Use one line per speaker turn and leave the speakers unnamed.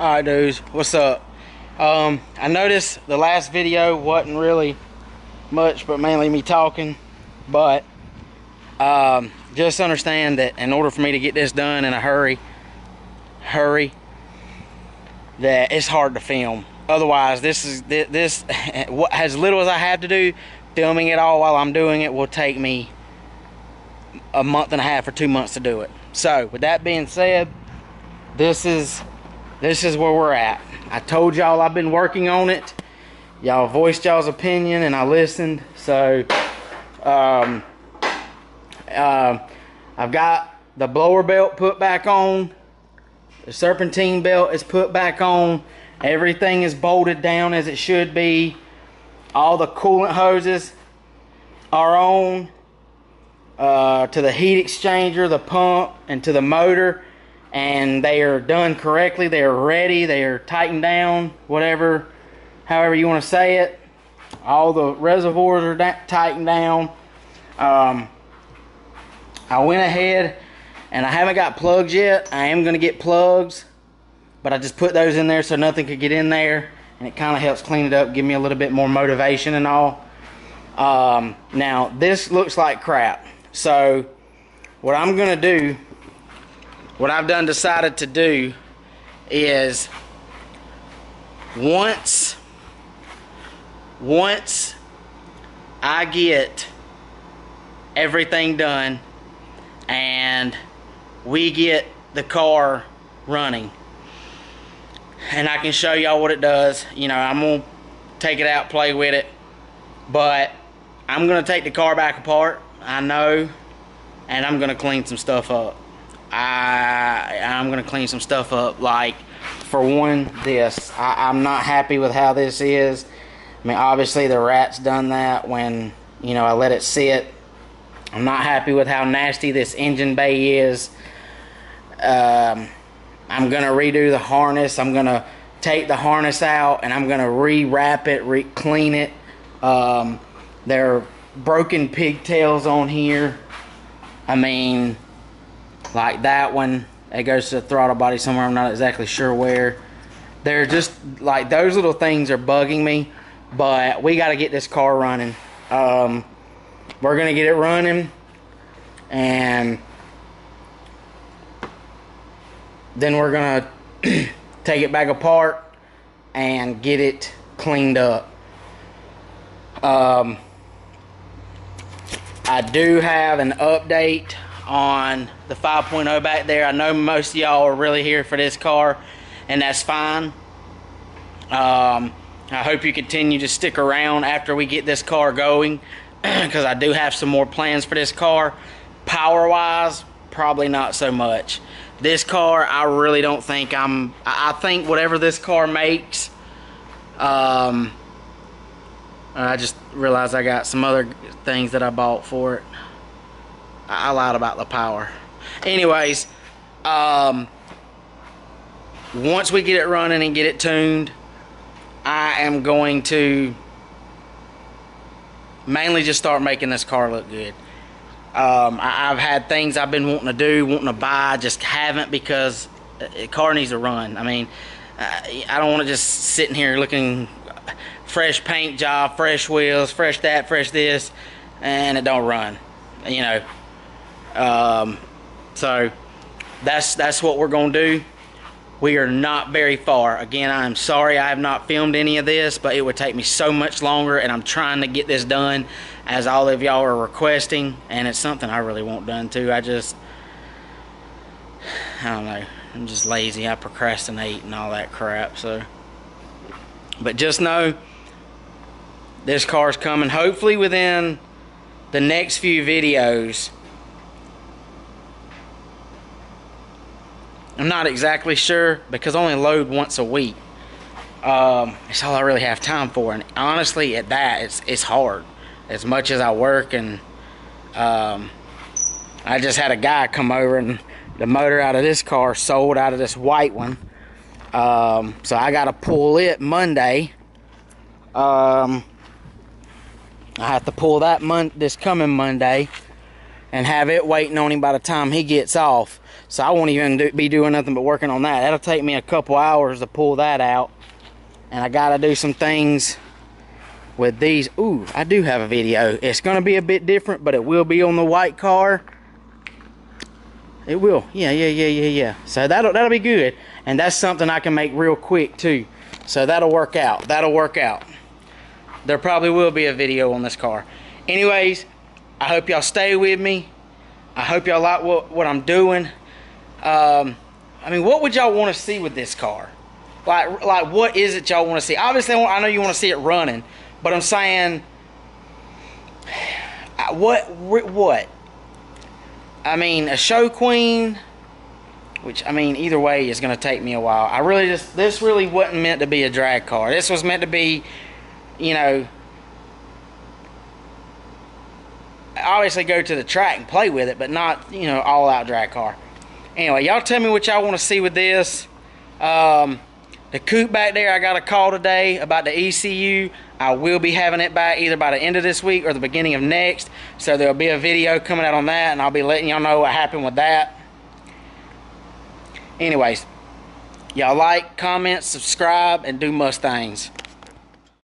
Alright dudes, what's up? Um, I noticed the last video wasn't really much but mainly me talking but um, just understand that in order for me to get this done in a hurry hurry that it's hard to film otherwise this is this what as little as I have to do filming it all while I'm doing it will take me a month and a half or two months to do it so with that being said this is this is where we're at. I told y'all I've been working on it. Y'all voiced y'all's opinion and I listened. So um, uh, I've got the blower belt put back on. The serpentine belt is put back on. Everything is bolted down as it should be. All the coolant hoses are on uh, to the heat exchanger the pump and to the motor and they are done correctly they are ready they are tightened down whatever however you want to say it. All the reservoirs are tightened down. Um, I went ahead and I haven't got plugs yet. I am going to get plugs, but I just put those in there so nothing could get in there. And it kind of helps clean it up, give me a little bit more motivation and all. Um, now, this looks like crap. So, what I'm going to do, what I've done decided to do is once once I get everything done and we get the car running and I can show y'all what it does you know I'm gonna take it out play with it but I'm gonna take the car back apart I know and I'm gonna clean some stuff up I I'm gonna clean some stuff up like for one this I, I'm not happy with how this is I mean, obviously the rat's done that when, you know, I let it sit. I'm not happy with how nasty this engine bay is. Um, I'm to redo the harness. I'm to take the harness out and I'm to re-wrap it, re-clean it. Um, there are broken pigtails on here. I mean, like that one, it goes to the throttle body somewhere. I'm not exactly sure where. They're just like those little things are bugging me but we got to get this car running. Um, we're to get it running and then we're to take it back apart and get it cleaned up. Um, I do have an update on the 5.0 back there. I know most of y'all are really here for this car, and that's fine. Um, I hope you continue to stick around after we get this car going because I do have some more plans for this car. Power wise, probably not so much. This car, I really don't think I'm, I think whatever this car makes, um, I just realized I got some other things that I bought for it. I lied about the power. Anyways, um, once we get it running and get it tuned, I am going to mainly just start making this car look good. Um, I, have had things I've been wanting to do, wanting to buy, just haven't because the car needs to run. I mean, I don't want to just sitting here looking fresh paint job, fresh wheels, fresh that, fresh this, and it don't run. You know, um, so that's that's what we're gonna do. We are not very far. Again, I'm sorry I have not filmed any of this, but it would take me so much longer, and I'm trying to get this done as all of y'all are requesting, and it's something I really want done too. I just, I don't know. I'm just lazy. I procrastinate and all that crap, so. But just know, this car's coming hopefully within the next few videos I'm not exactly sure because I only load once a week. Um, it's all I really have time for, and honestly, at that, it's it's hard. As much as I work, and um, I just had a guy come over, and the motor out of this car sold out of this white one. Um, so I got to pull it Monday. Um, I have to pull that mon this coming Monday and have it waiting on him by the time he gets off. So I won't even do, be doing nothing but working on that. That'll take me a couple hours to pull that out. And I gotta do some things with these. Ooh, I do have a video. It's gonna be a bit different, but it will be on the white car. It will. Yeah, yeah, yeah, yeah, yeah. So that'll that'll be good. And that's something I can make real quick too. So that'll work out. That'll work out. There probably will be a video on this car. Anyways, I hope y'all stay with me. I hope y'all like what, what I'm doing. Um, I mean, what would y'all want to see with this car? Like, like what is it y'all want to see? Obviously, I know you want to see it running, but I'm saying, what, what? I mean, a show queen, which I mean, either way is going to take me a while. I really just, this really wasn't meant to be a drag car. This was meant to be, you know, obviously go to the track and play with it, but not, you know, all out drag car. Anyway, y'all tell me what y'all want to see with this. Um, the coupe back there, I got a call today about the ECU. I will be having it back either by the end of this week or the beginning of next. So there'll be a video coming out on that and I'll be letting y'all know what happened with that. Anyways, y'all like, comment, subscribe, and do Mustangs.